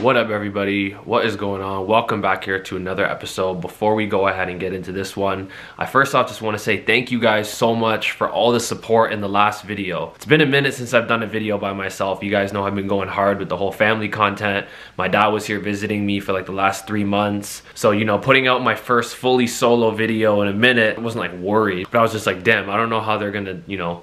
What up everybody? What is going on? Welcome back here to another episode. Before we go ahead and get into this one, I first off just want to say thank you guys so much for all the support in the last video. It's been a minute since I've done a video by myself. You guys know I've been going hard with the whole family content. My dad was here visiting me for like the last three months. So, you know, putting out my first fully solo video in a minute, I wasn't like worried, but I was just like, damn, I don't know how they're gonna, you know,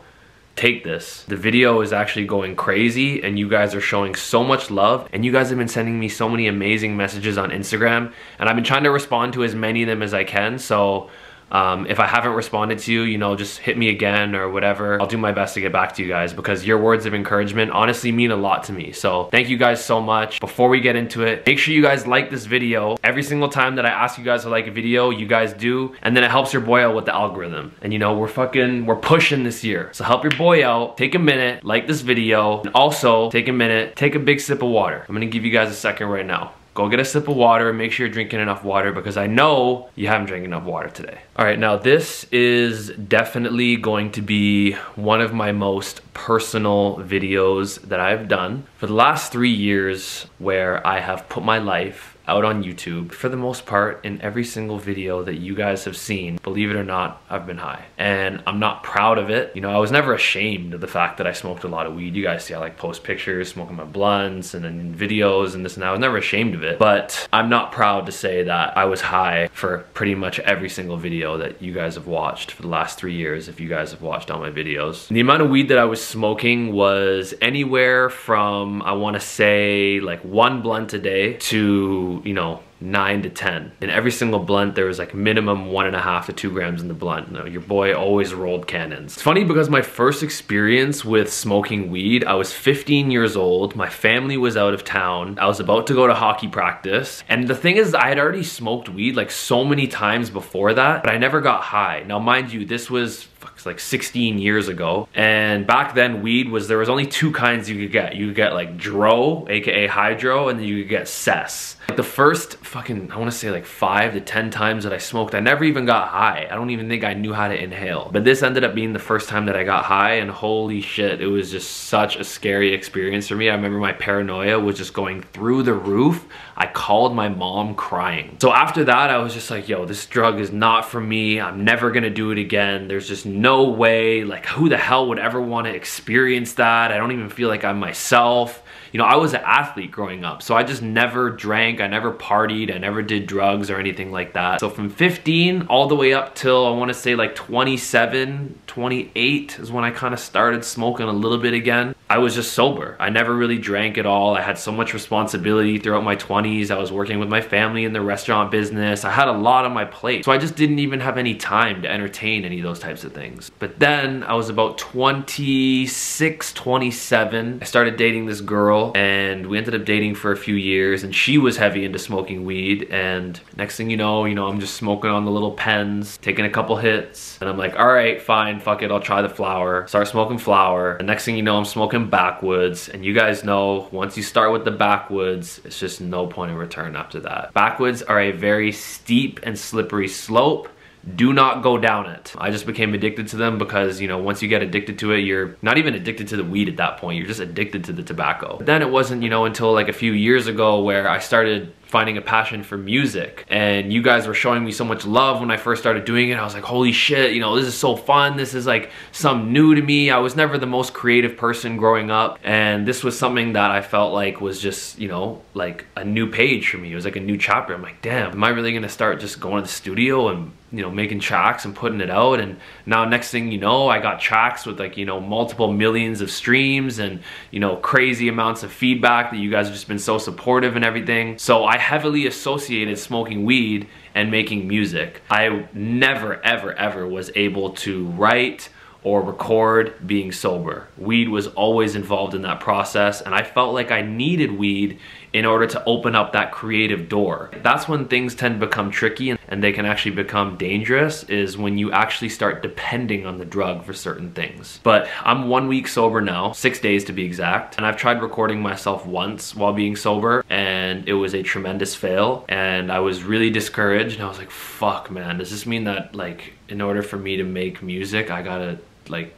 take this. The video is actually going crazy and you guys are showing so much love and you guys have been sending me so many amazing messages on Instagram and I've been trying to respond to as many of them as I can. So um, if I haven't responded to you, you know, just hit me again or whatever. I'll do my best to get back to you guys because your words of encouragement honestly mean a lot to me. So thank you guys so much. Before we get into it, make sure you guys like this video. Every single time that I ask you guys to like a video, you guys do. And then it helps your boy out with the algorithm. And you know, we're fucking, we're pushing this year. So help your boy out. Take a minute, like this video. And also take a minute, take a big sip of water. I'm gonna give you guys a second right now. Go get a sip of water, make sure you're drinking enough water because I know you haven't drank enough water today. All right, now this is definitely going to be one of my most personal videos that I've done. For the last three years where I have put my life out on YouTube. For the most part, in every single video that you guys have seen, believe it or not, I've been high. And I'm not proud of it. You know, I was never ashamed of the fact that I smoked a lot of weed. You guys see I like post pictures, smoking my blunts and then videos and this and that. I was never ashamed of it. But I'm not proud to say that I was high for pretty much every single video that you guys have watched for the last three years if you guys have watched all my videos. The amount of weed that I was smoking was anywhere from, I wanna say like one blunt a day to you know, nine to 10. In every single blunt, there was like minimum one and a half to two grams in the blunt. You know, your boy always rolled cannons. It's funny because my first experience with smoking weed, I was 15 years old. My family was out of town. I was about to go to hockey practice. And the thing is, I had already smoked weed like so many times before that, but I never got high. Now, mind you, this was like 16 years ago. And back then weed was, there was only two kinds you could get. You could get like Dro, AKA Hydro, and then you could get Cess. Like the first fucking, I wanna say like five to 10 times that I smoked, I never even got high. I don't even think I knew how to inhale. But this ended up being the first time that I got high and holy shit, it was just such a scary experience for me. I remember my paranoia was just going through the roof. I called my mom crying. So after that, I was just like, yo, this drug is not for me. I'm never gonna do it again. There's just no way, like who the hell would ever wanna experience that? I don't even feel like I'm myself you know, I was an athlete growing up, so I just never drank, I never partied, I never did drugs or anything like that. So from 15 all the way up till I wanna say like 27, 28 is when I kind of started smoking a little bit again. I was just sober. I never really drank at all. I had so much responsibility throughout my 20s. I was working with my family in the restaurant business. I had a lot on my plate. So I just didn't even have any time to entertain any of those types of things. But then I was about 26, 27. I started dating this girl and we ended up dating for a few years and she was heavy into smoking weed and next thing you know, you know, I'm just smoking on the little pens, taking a couple hits and I'm like, all right, fine, fuck it, I'll try the flower. Start smoking flower. The next thing you know, I'm smoking backwoods and you guys know once you start with the backwoods it's just no point in return after that backwoods are a very steep and slippery slope do not go down it. I just became addicted to them because, you know, once you get addicted to it, you're not even addicted to the weed at that point. You're just addicted to the tobacco. But then it wasn't, you know, until like a few years ago where I started finding a passion for music and you guys were showing me so much love when I first started doing it. I was like, holy shit, you know, this is so fun. This is like something new to me. I was never the most creative person growing up and this was something that I felt like was just, you know, like a new page for me. It was like a new chapter. I'm like, damn, am I really gonna start just going to the studio and you know making tracks and putting it out and now next thing you know I got tracks with like you know multiple millions of streams and you know crazy amounts of feedback that you guys have just been so supportive and everything so I heavily associated smoking weed and making music. I never, ever, ever was able to write or record being sober. Weed was always involved in that process and I felt like I needed weed in order to open up that creative door. That's when things tend to become tricky and they can actually become dangerous is when you actually start depending on the drug for certain things. But I'm one week sober now, six days to be exact, and I've tried recording myself once while being sober and it was a tremendous fail and I was really discouraged and I was like, fuck man, does this mean that like in order for me to make music, I gotta like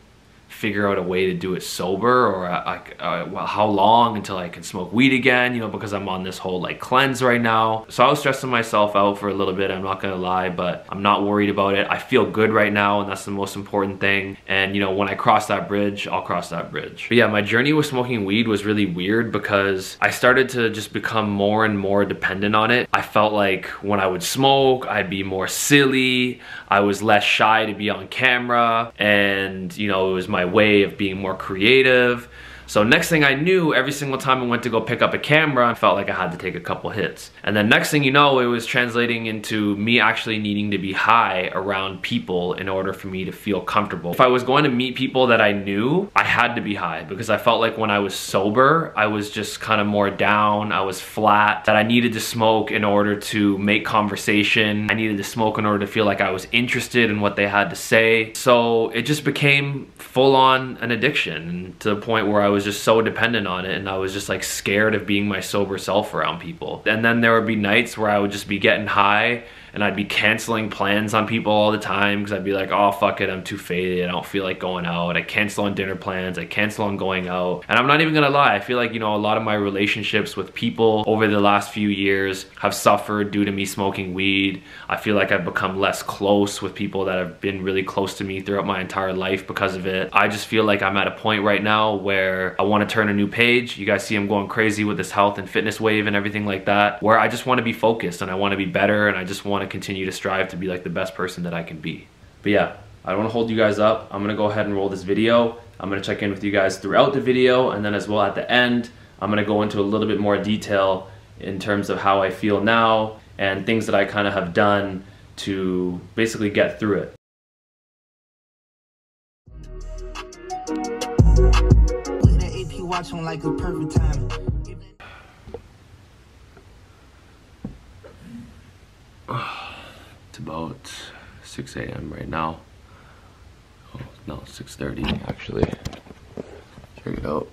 figure out a way to do it sober or uh, like uh, well, how long until I can smoke weed again, you know, because I'm on this whole like cleanse right now. So I was stressing myself out for a little bit, I'm not gonna lie, but I'm not worried about it. I feel good right now and that's the most important thing. And you know, when I cross that bridge, I'll cross that bridge. But yeah, my journey with smoking weed was really weird because I started to just become more and more dependent on it. I felt like when I would smoke, I'd be more silly. I was less shy to be on camera and you know, it was my way of being more creative. So next thing I knew, every single time I went to go pick up a camera, I felt like I had to take a couple hits. And then next thing you know, it was translating into me actually needing to be high around people in order for me to feel comfortable. If I was going to meet people that I knew, I had to be high because I felt like when I was sober, I was just kind of more down, I was flat, that I needed to smoke in order to make conversation. I needed to smoke in order to feel like I was interested in what they had to say. So it just became full on an addiction to the point where I was just so dependent on it and I was just like scared of being my sober self around people. And then there would be nights where I would just be getting high and I'd be canceling plans on people all the time because I'd be like, oh, fuck it, I'm too faded. I don't feel like going out. I cancel on dinner plans. I cancel on going out. And I'm not even gonna lie, I feel like, you know, a lot of my relationships with people over the last few years have suffered due to me smoking weed. I feel like I've become less close with people that have been really close to me throughout my entire life because of it. I just feel like I'm at a point right now where I wanna turn a new page. You guys see I'm going crazy with this health and fitness wave and everything like that, where I just wanna be focused and I wanna be better and I just wanna to continue to strive to be like the best person that I can be. But yeah, I don't want to hold you guys up. I'm gonna go ahead and roll this video. I'm gonna check in with you guys throughout the video and then as well at the end, I'm gonna go into a little bit more detail in terms of how I feel now and things that I kind of have done to basically get through it. watch on like a perfect. it's about 6 a.m. right now. Oh, no, 6.30 actually. Check it out.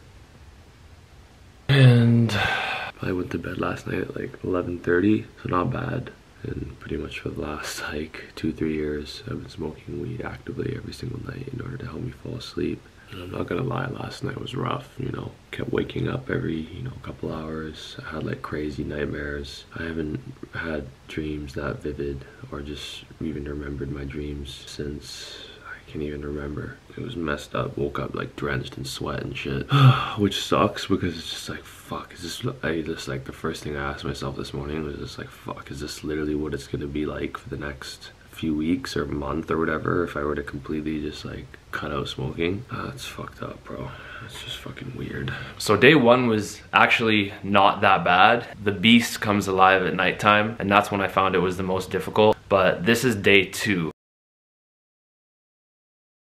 And I went to bed last night at like 11.30, so not bad. And pretty much for the last like two, three years, I've been smoking weed actively every single night in order to help me fall asleep. And I'm not gonna lie, last night was rough, you know. Kept waking up every, you know, couple hours. I had like crazy nightmares. I haven't had dreams that vivid or just even remembered my dreams since I can't even remember. It was messed up. Woke up like drenched in sweat and shit. Which sucks because it's just like, fuck, is this, I just like the first thing I asked myself this morning was just like, fuck, is this literally what it's gonna be like for the next few weeks or month or whatever if I were to completely just like cut out smoking. Ah, that's fucked up, bro. It's just fucking weird. So day one was actually not that bad. The beast comes alive at nighttime and that's when I found it was the most difficult. But this is day two.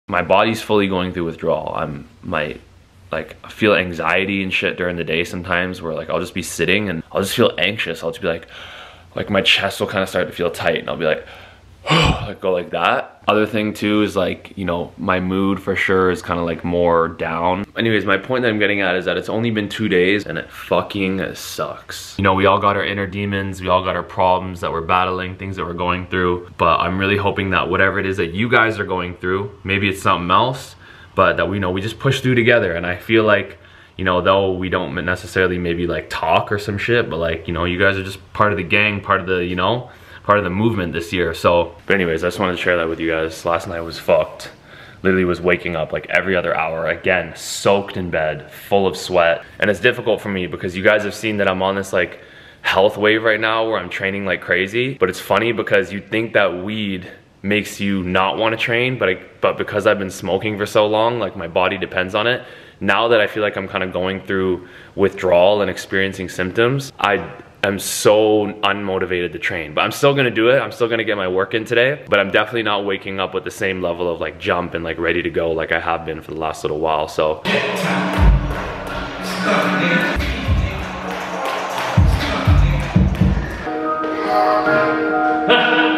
My body's fully going through withdrawal. I'm my like I feel anxiety and shit during the day sometimes where like I'll just be sitting and I'll just feel anxious. I'll just be like like my chest will kind of start to feel tight and I'll be like go like that. Other thing too is like, you know, my mood for sure is kind of like more down. Anyways, my point that I'm getting at is that it's only been two days and it fucking sucks. You know, we all got our inner demons, we all got our problems that we're battling, things that we're going through, but I'm really hoping that whatever it is that you guys are going through, maybe it's something else, but that we know we just push through together. And I feel like you know, though we don't necessarily maybe like talk or some shit, but like, you know, you guys are just part of the gang, part of the, you know, part of the movement this year. So, but anyways, I just wanted to share that with you guys. Last night was fucked. Literally was waking up like every other hour, again, soaked in bed, full of sweat. And it's difficult for me because you guys have seen that I'm on this like health wave right now where I'm training like crazy. But it's funny because you think that weed makes you not want to train, but I, but because I've been smoking for so long, like my body depends on it. Now that I feel like I'm kind of going through withdrawal and experiencing symptoms, I I'm so unmotivated to train, but I'm still gonna do it. I'm still gonna get my work in today, but I'm definitely not waking up with the same level of like jump and like ready to go like I have been for the last little while, so.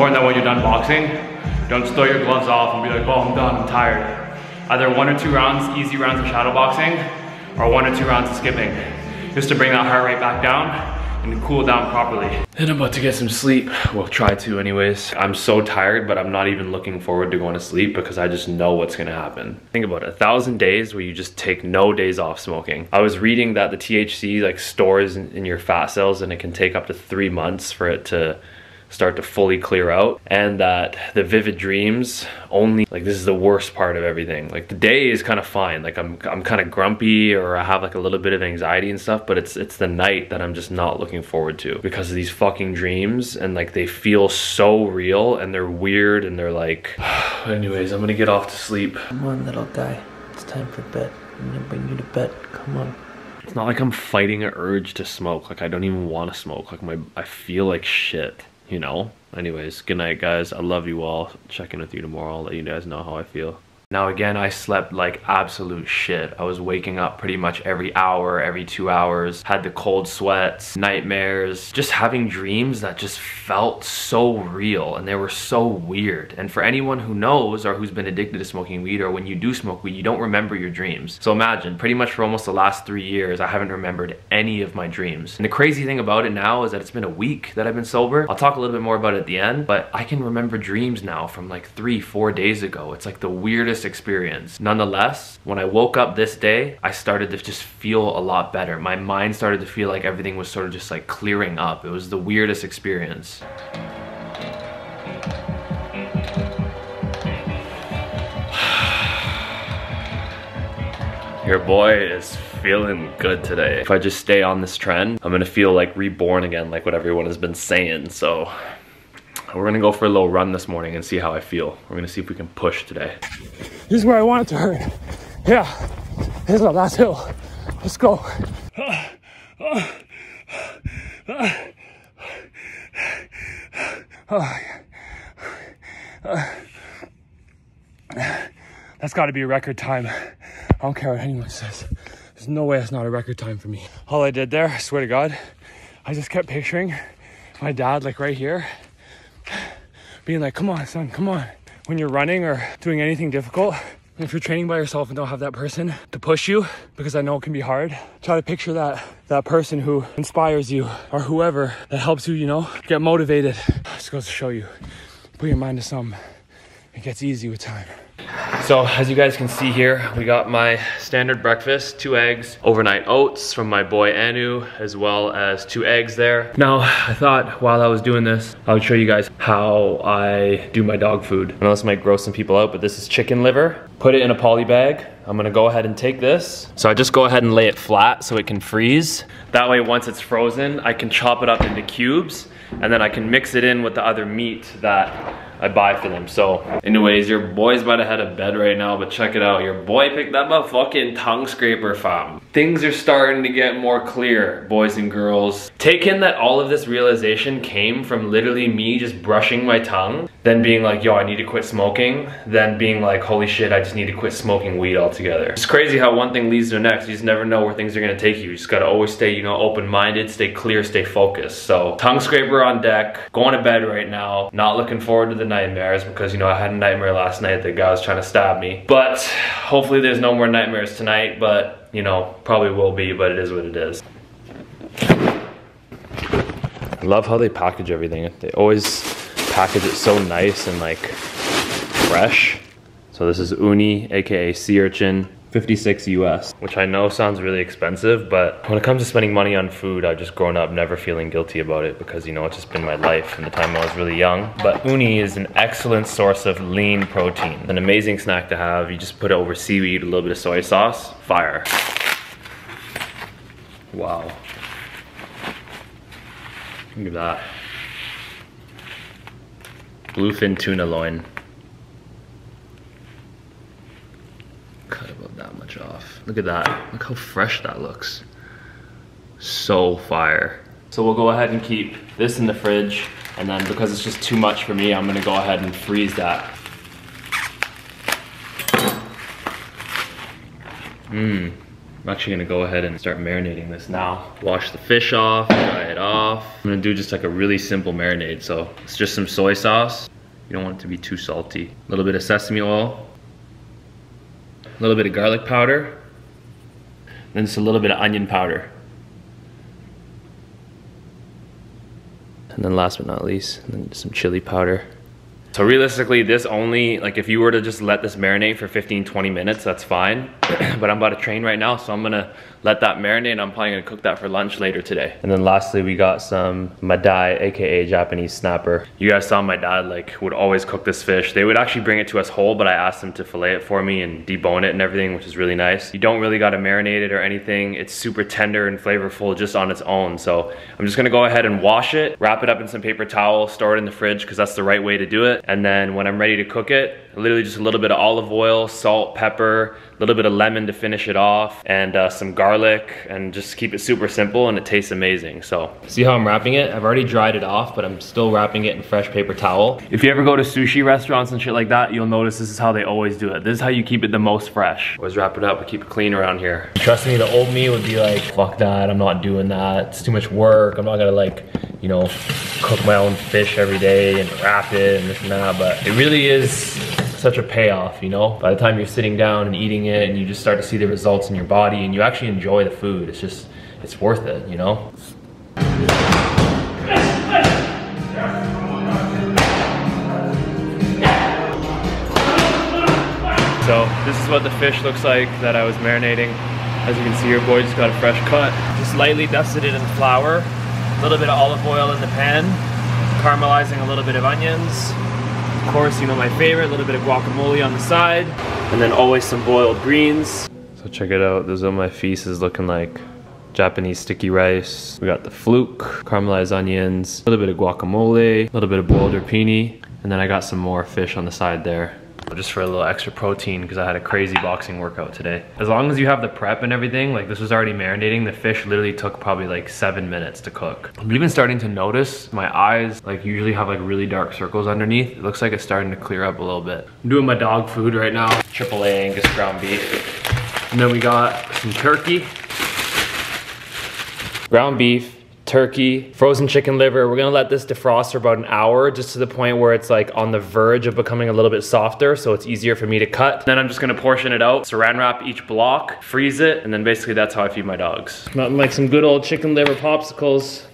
important that when you're done boxing, Don't throw your gloves off and be like, oh, I'm done, I'm tired. Either one or two rounds, easy rounds of shadow boxing, or one or two rounds of skipping, just to bring that heart rate back down and cool down properly. And I'm about to get some sleep. Well, try to anyways. I'm so tired, but I'm not even looking forward to going to sleep because I just know what's gonna happen. Think about it, a thousand days where you just take no days off smoking. I was reading that the THC like stores in, in your fat cells and it can take up to three months for it to start to fully clear out and that the vivid dreams only like this is the worst part of everything. Like the day is kind of fine. Like i'm i'm kind of grumpy or i have like a little bit of anxiety and stuff but it's it's the night that i'm just not looking forward to because of these fucking dreams and like they feel so real and they're weird and they're like anyways i'm gonna get off to sleep. Come on little guy. It's time for bed. I'm gonna bring you to bed. Come on. It's not like i'm fighting an urge to smoke. Like i don't even want to smoke. Like my i feel like shit you know. Anyways, good night, guys. I love you all. Check in with you tomorrow. I'll let you guys know how I feel. Now again, I slept like absolute shit. I was waking up pretty much every hour, every two hours, had the cold sweats, nightmares, just having dreams that just felt so real and they were so weird. And for anyone who knows or who's been addicted to smoking weed or when you do smoke weed, you don't remember your dreams. So imagine, pretty much for almost the last three years, I haven't remembered any of my dreams. And the crazy thing about it now is that it's been a week that I've been sober. I'll talk a little bit more about it at the end, but I can remember dreams now from like three, four days ago. It's like the weirdest experience. Nonetheless, when I woke up this day, I started to just feel a lot better. My mind started to feel like everything was sort of just like clearing up. It was the weirdest experience. Your boy is feeling good today. If I just stay on this trend, I'm gonna feel like reborn again, like what everyone has been saying. So we're gonna go for a little run this morning and see how I feel. We're gonna see if we can push today. This is where I want it to hurt. Yeah, this is the last hill. Let's go. That's gotta be a record time. I don't care what anyone says. There's no way it's not a record time for me. All I did there, I swear to God, I just kept picturing my dad like right here being like, come on, son, come on. When you're running or doing anything difficult, if you're training by yourself and don't have that person to push you, because I know it can be hard, try to picture that that person who inspires you or whoever that helps you, you know, get motivated. Just goes to show you, put your mind to something. It gets easy with time. So as you guys can see here, we got my standard breakfast, two eggs, overnight oats from my boy Anu, as well as two eggs there. Now, I thought while I was doing this, I would show you guys how I do my dog food. I know this might gross some people out, but this is chicken liver. Put it in a poly bag. I'm gonna go ahead and take this. So I just go ahead and lay it flat so it can freeze. That way, once it's frozen, I can chop it up into cubes and then I can mix it in with the other meat that I buy for them. So anyways, your boy's about to head to bed right now, but check it out. Your boy picked up a fucking tongue scraper fam. Things are starting to get more clear, boys and girls. Take in that all of this realization came from literally me just brushing my tongue, then being like, yo, I need to quit smoking, then being like, holy shit, I just need to quit smoking weed altogether. It's crazy how one thing leads to the next. You just never know where things are gonna take you. You just gotta always stay, you know, open-minded, stay clear, stay focused. So tongue scraper on deck, going to bed right now, not looking forward to the nightmares because, you know, I had a nightmare last night that guy was trying to stab me. But hopefully there's no more nightmares tonight, but, you know, probably will be, but it is what it is. I love how they package everything. They always package it so nice and like fresh. So this is uni, aka sea urchin, 56 US, which I know sounds really expensive, but when it comes to spending money on food, I've just grown up never feeling guilty about it because, you know, it's just been my life from the time I was really young. But uni is an excellent source of lean protein. An amazing snack to have. You just put it over seaweed, a little bit of soy sauce, fire. Wow. Look at that. Bluefin tuna loin. cut about that much off. Look at that. Look how fresh that looks. So fire. So we'll go ahead and keep this in the fridge and then because it's just too much for me, I'm gonna go ahead and freeze that. Mmm. I'm actually gonna go ahead and start marinating this now. Wash the fish off, dry it off. I'm gonna do just like a really simple marinade. So it's just some soy sauce, You don't want it to be too salty. A little bit of sesame oil, a little bit of garlic powder, then just a little bit of onion powder. And then last but not least, some chili powder. So realistically, this only, like if you were to just let this marinate for 15, 20 minutes, that's fine. but I'm about to train right now, so I'm gonna let that marinate and I'm probably gonna cook that for lunch later today. And then lastly, we got some madai, AKA Japanese snapper. You guys saw my dad like would always cook this fish. They would actually bring it to us whole, but I asked them to fillet it for me and debone it and everything, which is really nice. You don't really gotta marinate it or anything. It's super tender and flavorful just on its own. So I'm just gonna go ahead and wash it, wrap it up in some paper towel, store it in the fridge because that's the right way to do it. And then when I'm ready to cook it, literally just a little bit of olive oil, salt, pepper, little bit of lemon to finish it off, and uh, some garlic, and just keep it super simple and it tastes amazing. So, see how I'm wrapping it? I've already dried it off, but I'm still wrapping it in fresh paper towel. If you ever go to sushi restaurants and shit like that, you'll notice this is how they always do it. This is how you keep it the most fresh. Always wrap it up and keep it clean around here. Trust me, the old me would be like, fuck that, I'm not doing that. It's too much work. I'm not gonna like, you know, cook my own fish every day and wrap it and this and that, but it really is such a payoff, you know? By the time you're sitting down and eating it and you just start to see the results in your body and you actually enjoy the food, it's just, it's worth it, you know? So this is what the fish looks like that I was marinating. As you can see, your boy just got a fresh cut. Just lightly dusted it in flour, a little bit of olive oil in the pan, caramelizing a little bit of onions, of course, you know my favorite, a little bit of guacamole on the side, and then always some boiled greens. So check it out, this is what my feast is looking like. Japanese sticky rice. We got the fluke, caramelized onions, a little bit of guacamole, a little bit of boiled rapini, and then I got some more fish on the side there just for a little extra protein because I had a crazy boxing workout today. As long as you have the prep and everything, like this was already marinating, the fish literally took probably like seven minutes to cook. I'm even starting to notice my eyes like usually have like really dark circles underneath. It looks like it's starting to clear up a little bit. I'm doing my dog food right now. Triple A Angus ground beef. And then we got some turkey. Ground beef, turkey, frozen chicken liver. We're gonna let this defrost for about an hour, just to the point where it's like on the verge of becoming a little bit softer, so it's easier for me to cut. Then I'm just gonna portion it out, saran wrap each block, freeze it, and then basically that's how I feed my dogs. Nothing like some good old chicken liver popsicles.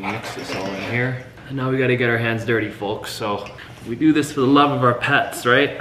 Mix this all in here. And now we gotta get our hands dirty, folks, so we do this for the love of our pets, right?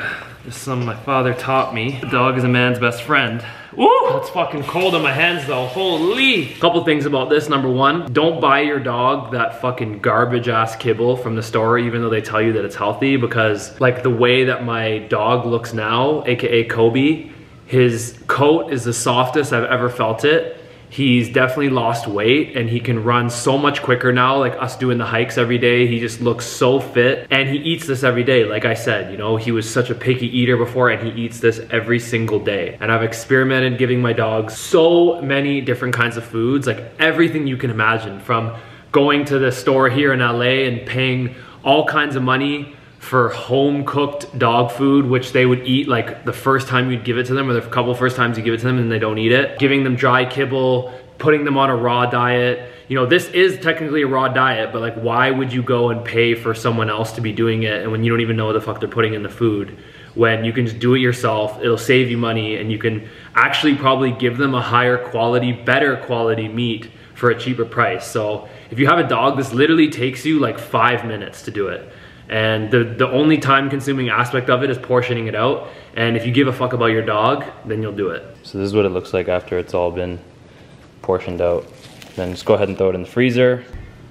This is something my father taught me. The dog is a man's best friend. Woo! That's fucking cold on my hands though, holy! Couple things about this, number one, don't buy your dog that fucking garbage ass kibble from the store even though they tell you that it's healthy because like the way that my dog looks now, aka Kobe, his coat is the softest I've ever felt it He's definitely lost weight and he can run so much quicker now, like us doing the hikes every day. He just looks so fit and he eats this every day. Like I said, you know, he was such a picky eater before and he eats this every single day. And I've experimented giving my dog so many different kinds of foods, like everything you can imagine from going to the store here in LA and paying all kinds of money for home cooked dog food, which they would eat like the first time you'd give it to them or the couple first times you give it to them and they don't eat it. Giving them dry kibble, putting them on a raw diet. You know, this is technically a raw diet, but like why would you go and pay for someone else to be doing it and when you don't even know what the fuck they're putting in the food? When you can just do it yourself, it'll save you money and you can actually probably give them a higher quality, better quality meat for a cheaper price. So if you have a dog, this literally takes you like five minutes to do it. And the, the only time consuming aspect of it is portioning it out. And if you give a fuck about your dog, then you'll do it. So this is what it looks like after it's all been portioned out. Then just go ahead and throw it in the freezer.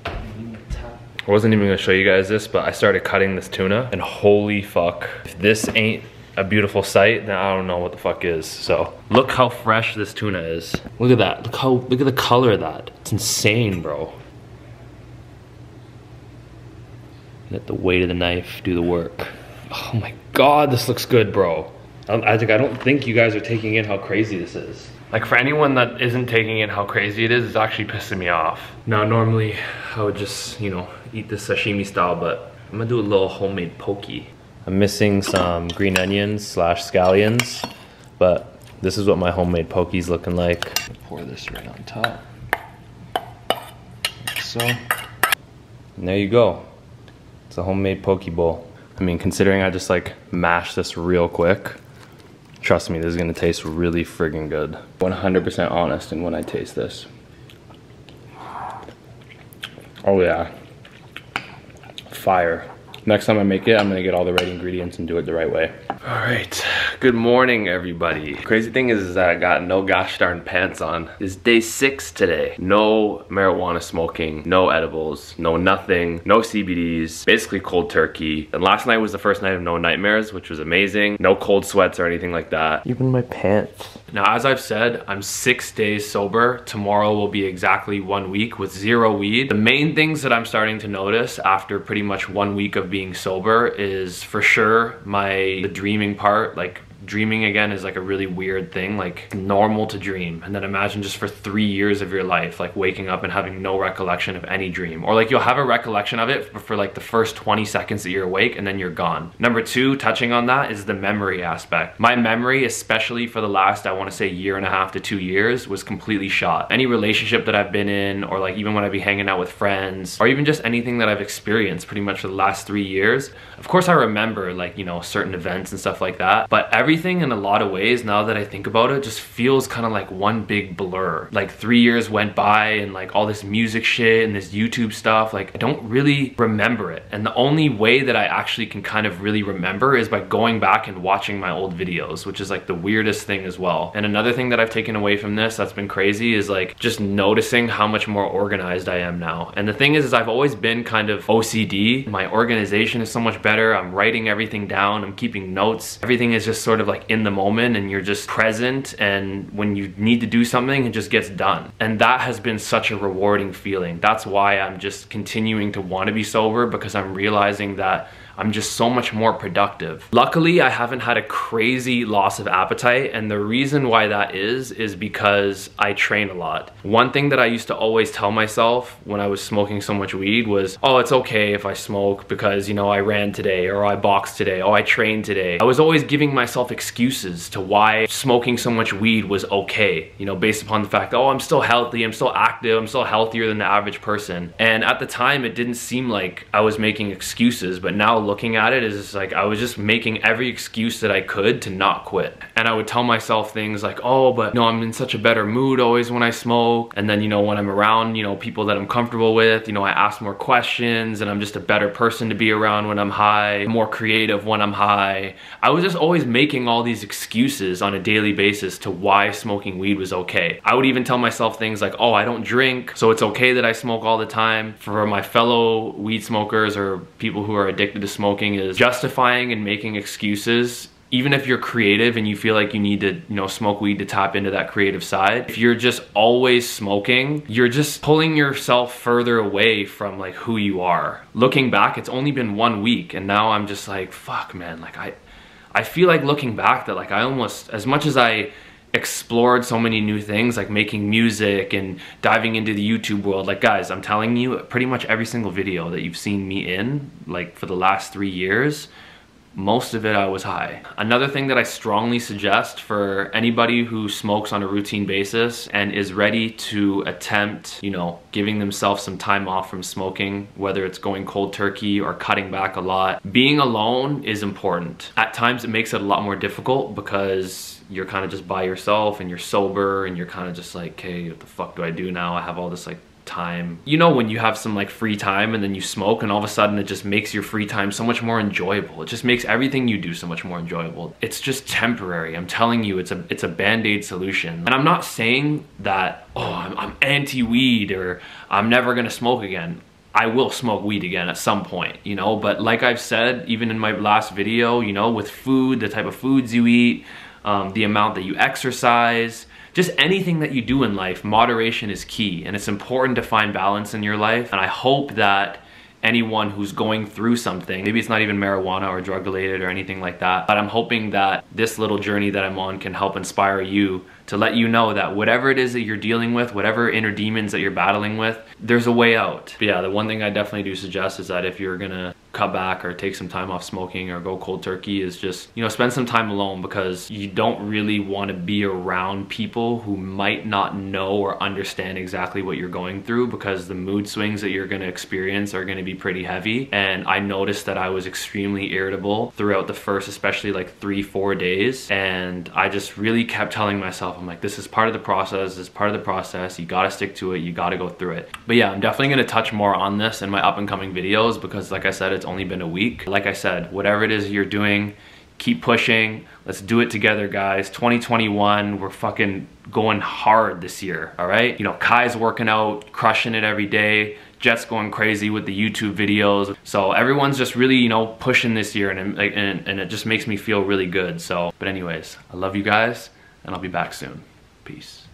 I wasn't even gonna show you guys this, but I started cutting this tuna and holy fuck. If this ain't a beautiful sight, then I don't know what the fuck is. So look how fresh this tuna is. Look at that, look how, look at the color of that. It's insane, bro. Let the weight of the knife do the work. Oh my God, this looks good, bro. Um, I, think, I don't think you guys are taking in how crazy this is. Like for anyone that isn't taking in how crazy it is, it's actually pissing me off. Now normally I would just, you know, eat this sashimi style, but I'm gonna do a little homemade poke. I'm missing some green onions slash scallions, but this is what my homemade poke's looking like. Pour this right on top. Like so. And there you go the homemade poke bowl. I mean, considering I just like mashed this real quick, trust me, this is gonna taste really friggin' good. 100% honest in when I taste this. Oh yeah, fire. Next time I make it, I'm gonna get all the right ingredients and do it the right way. All right, good morning everybody. Crazy thing is, is that I got no gosh darn pants on. It's day six today. No marijuana smoking, no edibles, no nothing, no CBDs, basically cold turkey. And last night was the first night of no nightmares, which was amazing. No cold sweats or anything like that. Even my pants. Now, as I've said, I'm six days sober. Tomorrow will be exactly one week with zero weed. The main things that I'm starting to notice after pretty much one week of being sober is for sure my the dreaming part, like dreaming again is like a really weird thing like normal to dream. And then imagine just for three years of your life like waking up and having no recollection of any dream. Or like you'll have a recollection of it for, like the first 20 seconds that you're awake and then you're gone. Number two touching on that is the memory aspect. My memory especially for the last i want to say year and a half to two years was completely shot. Any relationship that i've been in or like even when I'd be hanging out with friends or even just anything that i've experienced pretty much for the last three years of course i remember like you know certain events and stuff like that. But every everything in a lot of ways, now that I think about it, just feels kind of like one big blur. Like three years went by and like all this music shit and this YouTube stuff, like I don't really remember it. And the only way that I actually can kind of really remember is by going back and watching my old videos, which is like the weirdest thing as well. And another thing that I've taken away from this that's been crazy is like just noticing how much more organized I am now. And the thing is, is I've always been kind of OCD. My organization is so much better. I'm writing everything down. I'm keeping notes. Everything is just sort of like in the moment and you're just present and when you need to do something it just gets done. And that has been such a rewarding feeling. That's why i'm just continuing to want to be sober because i'm realizing that I'm just so much more productive. Luckily, I haven't had a crazy loss of appetite and the reason why that is, is because I train a lot. One thing that I used to always tell myself when I was smoking so much weed was, oh, it's okay if I smoke because, you know, I ran today or I boxed today, oh, I trained today. I was always giving myself excuses to why smoking so much weed was okay, you know, based upon the fact, oh, I'm still healthy, I'm still active, I'm still healthier than the average person. And at the time, it didn't seem like I was making excuses, but now looking at it is like I was just making every excuse that I could to not quit. And I would tell myself things like, oh, but no, I'm in such a better mood always when I smoke. And then, you know, when I'm around, you know, people that I'm comfortable with, you know, I ask more questions and I'm just a better person to be around when I'm high, more creative when I'm high. I was just always making all these excuses on a daily basis to why smoking weed was okay. I would even tell myself things like, oh, I don't drink, so it's okay that I smoke all the time. For my fellow weed smokers or people who are addicted to smoking is justifying and making excuses even if you're creative and you feel like you need to, you know, smoke weed to tap into that creative side, if you're just always smoking, you're just pulling yourself further away from like who you are. Looking back, it's only been one week and now I'm just like, fuck man, like I I feel like looking back that like I almost as much as I explored so many new things like making music and diving into the YouTube world. Like guys, I'm telling you, pretty much every single video that you've seen me in, like for the last three years, most of it I was high. Another thing that I strongly suggest for anybody who smokes on a routine basis and is ready to attempt, you know, giving themselves some time off from smoking, whether it's going cold turkey or cutting back a lot, being alone is important. At times it makes it a lot more difficult because you're kind of just by yourself and you're sober and you're kind of just like, hey, what the fuck do I do now? I have all this like time. You know when you have some like free time and then you smoke and all of a sudden it just makes your free time so much more enjoyable. It just makes everything you do so much more enjoyable. It's just temporary. I'm telling you, it's a it's a band-aid solution. And I'm not saying that, oh, I'm, I'm anti-weed or I'm never gonna smoke again. I will smoke weed again at some point, you know, but like I've said, even in my last video, you know, with food, the type of foods you eat, um, the amount that you exercise, just anything that you do in life, moderation is key. And it's important to find balance in your life. And I hope that anyone who's going through something, maybe it's not even marijuana or drug related or anything like that, but I'm hoping that this little journey that I'm on can help inspire you to let you know that whatever it is that you're dealing with, whatever inner demons that you're battling with, there's a way out. But yeah, the one thing I definitely do suggest is that if you're gonna cut back or take some time off smoking or go cold turkey is just, you know, spend some time alone because you don't really want to be around people who might not know or understand exactly what you're going through because the mood swings that you're going to experience are going to be pretty heavy. And I noticed that I was extremely irritable throughout the first, especially like three, four days. And I just really kept telling myself, I'm like, this is part of the process, this is part of the process. You got to stick to it. You got to go through it. But yeah, I'm definitely going to touch more on this in my up and coming videos because like I said, it's only been a week. Like I said, whatever it is you're doing, keep pushing. Let's do it together, guys. 2021, we're fucking going hard this year, all right? You know, Kai's working out, crushing it every day. Jet's going crazy with the YouTube videos. So everyone's just really, you know, pushing this year and, and, and it just makes me feel really good. So, but anyways, I love you guys and I'll be back soon. Peace.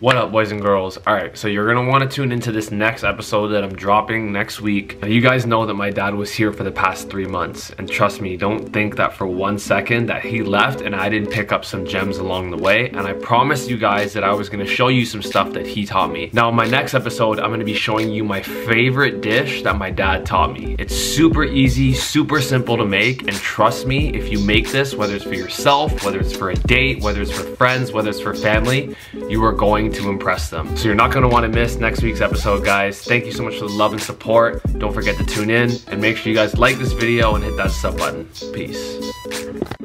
What up boys and girls? Alright, so you're gonna want to tune into this next episode that I'm dropping next week. Now, you guys know that my dad was here for the past three months and trust me, don't think that for one second that he left and I didn't pick up some gems along the way and I promised you guys that I was gonna show you some stuff that he taught me. Now in my next episode, I'm gonna be showing you my favorite dish that my dad taught me. It's super easy, super simple to make and trust me, if you make this, whether it's for yourself, whether it's for a date, whether it's for friends, whether it's for family, you are going going to impress them. So you're not gonna wanna miss next week's episode, guys. Thank you so much for the love and support. Don't forget to tune in and make sure you guys like this video and hit that sub button. Peace.